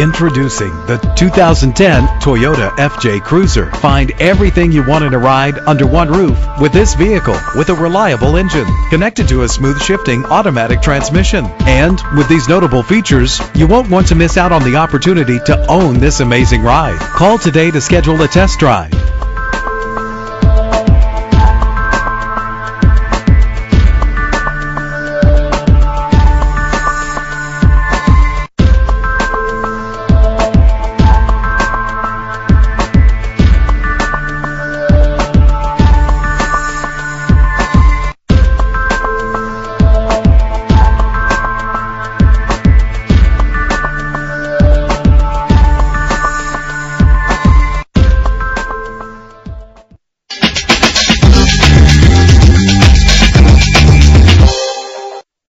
Introducing the 2010 Toyota FJ Cruiser. Find everything you want in a ride under one roof with this vehicle with a reliable engine connected to a smooth shifting automatic transmission. And with these notable features, you won't want to miss out on the opportunity to own this amazing ride. Call today to schedule a test drive.